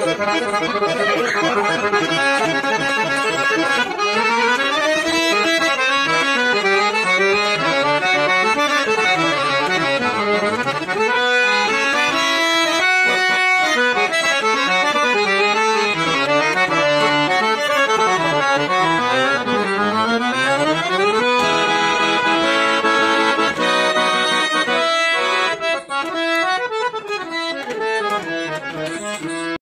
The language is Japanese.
すいません。